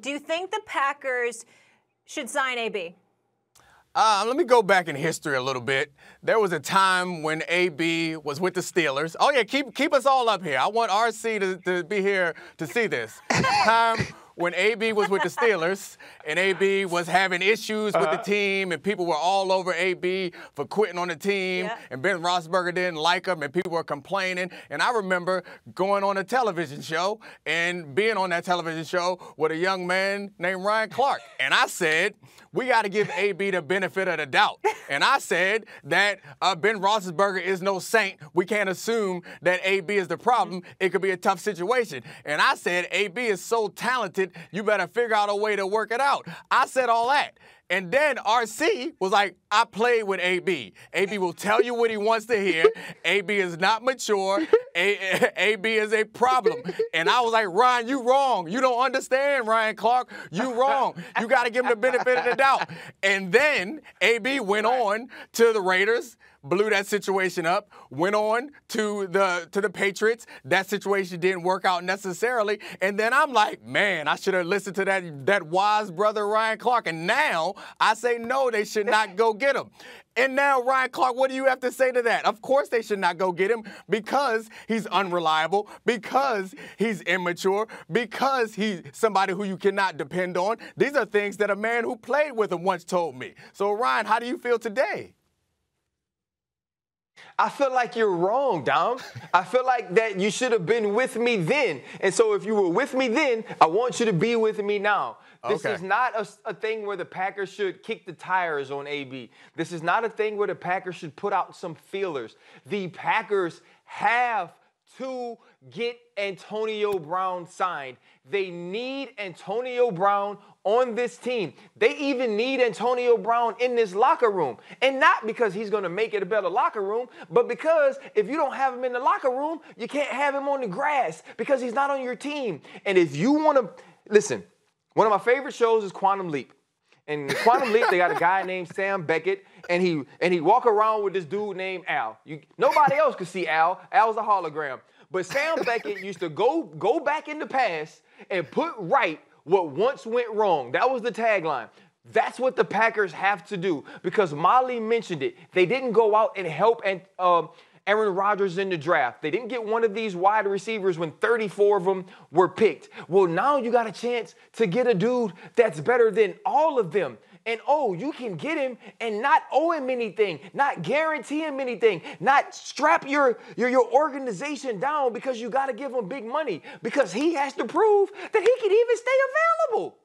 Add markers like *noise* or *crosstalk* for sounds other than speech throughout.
Do you think the Packers should sign AB? Uh, let me go back in history a little bit. There was a time when AB was with the Steelers. Oh yeah, keep keep us all up here. I want RC to, to be here to see this. time *laughs* when AB was with the Steelers and AB was having issues uh-huh. with the uh-huh. team and people were all over AB for quitting on the team yeah. and Ben Roethlisberger didn't like him and people were complaining. And I remember going on a television show and being on that television show with a young man named Ryan Clark. And I said, we got to give AB the benefit of the doubt. And I said that uh, Ben Roethlisberger is no saint. We can't assume that AB is the problem. It could be a tough situation. And I said AB is so talented, you better figure out a way to work it out. I said all that. And then RC was like, I played with AB. AB will tell you what he wants to hear. *laughs* AB is not mature. A- *laughs* AB is a problem. And I was like, Ryan, you wrong. You don't understand, Ryan Clark. You wrong. You got to give him the benefit of the doubt. And then AB went on to the Raiders blew that situation up, went on to the to the Patriots. That situation didn't work out necessarily. And then I'm like, man, I should have listened to that that wise brother Ryan Clark. And now I say no, they should not go get him. And now, Ryan Clark, what do you have to say to that? Of course, they should not go get him because he's unreliable, because he's immature, because he's somebody who you cannot depend on. These are things that a man who played with him once told me. So, Ryan, how do you feel today? I feel like you're wrong, Dom. I feel like that you should have been with me then. And so if you were with me then, I want you to be with me now. This okay. is not a, a, thing where the Packers should kick the tires on AB. This is not a thing where the Packers should put out some feelers. The Packers have to get Antonio Brown signed. They need Antonio Brown on this team. They even need Antonio Brown in this locker room. And not because he's going to make it a better locker room, but because if you don't have him in the locker room, you can't have him on the grass because he's not on your team. And if you want to, listen, one of my favorite shows is Quantum Leap. And Quantum Leap, they got a guy named Sam Beckett, and he and he walk around with this dude named Al. You, nobody else could see Al. Al's a hologram. But Sam Beckett used to go go back in the past and put right what once went wrong. That was the tagline. That's what the Packers have to do because Molly mentioned it. They didn't go out and help and um, Aaron Rodgers in the draft. They didn't get one of these wide receivers when 34 of them were picked. Well, now you got a chance to get a dude that's better than all of them. And oh, you can get him and not owe him anything, not guarantee him anything, not strap your, your, your organization down because you got to give him big money because he has to prove that he can even stay available.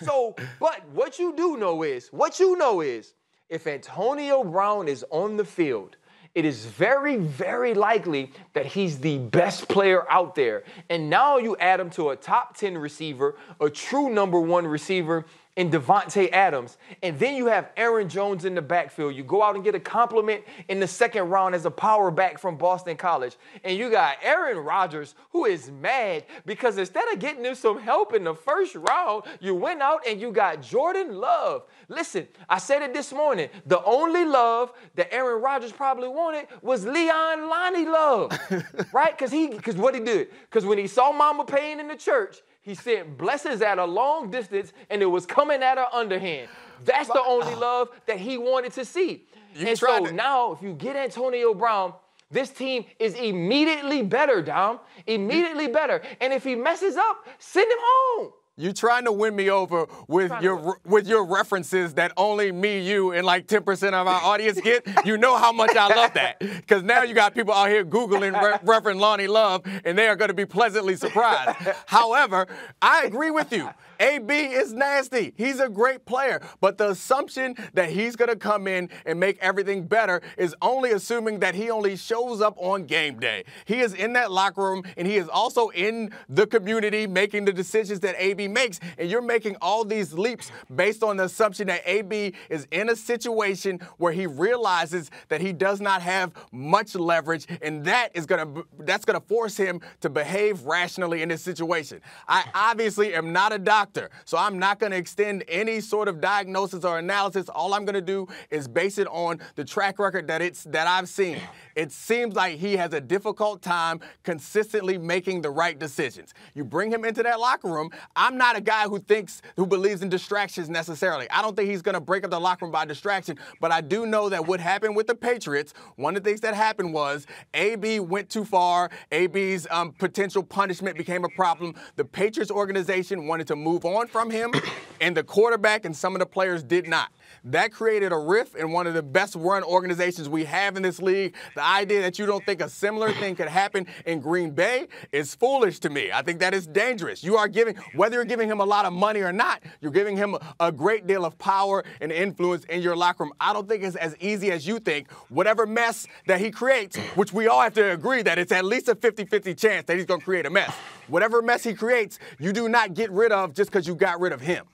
*laughs* so, but what you do know is, what you know is, if Antonio Brown is on the field, it is very, very likely that he's the best player out there. And now you add him to a top 10 receiver, a true number one receiver, and Davante Adams. And then you have Aaron Jones in the backfield. You go out and get a complement in the second round as a power back from Boston College. And you got Aaron Rodgers, who is mad because instead of getting him some help in the first round, you went out and you got Jordan Love. Listen, I said it this morning. The only love that Aaron Rodgers probably wanted was Leon Lonnie Love, *laughs* right? Because he, because what he did, because when he saw Mama paying in the church, he sent blessings at a long distance and it was coming at her underhand. That's the only love that he wanted to see. You and so to- now, if you get Antonio Brown, this team is immediately better, Dom. Immediately better. And if he messes up, send him home. You trying to win me over with your with your references that only me, you, and like 10% of our audience get. You know how much I love that. *laughs* Because now you got people out here Googling re- Reverend Lonnie Love, and they are going to be pleasantly surprised. *laughs* However, I agree with you. AB is nasty. He's a great player. But the assumption that he's going to come in and make everything better is only assuming that he only shows up on game day. He is in that locker room and he is also in the community making the decisions that AB makes. And you're making all these leaps based on the assumption that AB is in a situation where he realizes that he does not have much leverage and that is going to that's going to force him to behave rationally in this situation. I obviously am not a doctor doctor. So I'm not going to extend any sort of diagnosis or analysis. All I'm going to do is base it on the track record that it's that I've seen. It seems like he has a difficult time consistently making the right decisions. You bring him into that locker room, I'm not a guy who thinks, who believes in distractions necessarily. I don't think he's going to break up the locker room by distraction, but I do know that what happened with the Patriots, one of the things that happened was AB went too far. AB's um, potential punishment became a problem. The Patriots organization wanted to move on from him, *coughs* and the quarterback and some of the players did not. That created a rift in one of the best run organizations we have in this league. The idea that you don't think a similar thing could happen in Green Bay is foolish to me. I think that is dangerous. You are giving, whether you're giving him a lot of money or not, you're giving him a great deal of power and influence in your locker room. I don't think it's as easy as you think. Whatever mess that he creates, which we all have to agree that it's at least a 50 50 chance that he's going to create a mess. Whatever mess he creates, you do not get rid of just because you got rid of him.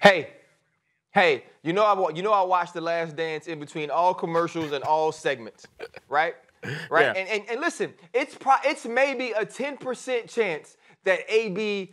Hey, hey, you know I you know I watched The Last Dance in between all commercials and all segments, right? Right? Yeah. And, and, and listen, it's pro- it's maybe a 10% chance that AB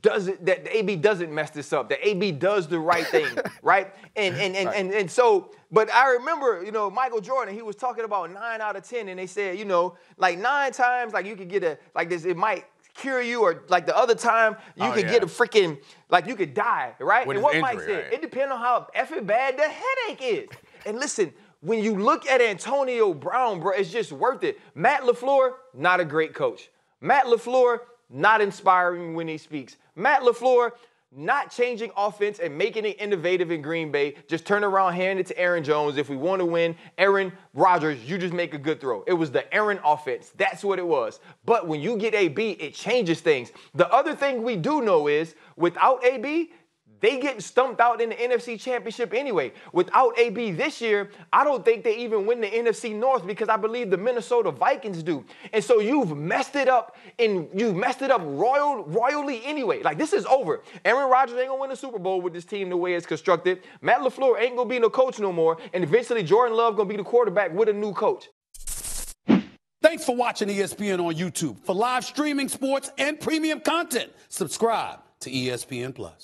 doesn't that AB doesn't mess this up, that AB does the right thing, *laughs* right? And and and, right. and and so, but I remember, you know, Michael Jordan, he was talking about nine out of ten, and they said, you know, like nine times, like you could get a like this, it might cure you, or like the other time you oh, could yeah. get a freaking like you could die, right? With and what injury, Mike said, right. it depends on how effing bad the headache is. *laughs* And listen, when you look at Antonio Brown, bro, it's just worth it. Matt LaFleur, not a great coach. Matt LaFleur, not inspiring when he speaks. Matt LaFleur, not changing offense and making it innovative in Green Bay. Just turn around, hand it to Aaron Jones. If we want to win, Aaron Rodgers, you just make a good throw. It was the Aaron offense. That's what it was. But when you get AB, it changes things. The other thing we do know is without AB, they get stumped out in the NFC Championship anyway. Without AB this year, I don't think they even win the NFC North because I believe the Minnesota Vikings do. And so you've messed it up and you've messed it up royal royally anyway. Like this is over. Aaron Rodgers ain't gonna win the Super Bowl with this team the way it's constructed. Matt LaFleur ain't gonna be no coach no more. And eventually Jordan Love gonna be the quarterback with a new coach. Thanks for watching ESPN on YouTube. For live streaming sports and premium content, subscribe to ESPN Plus.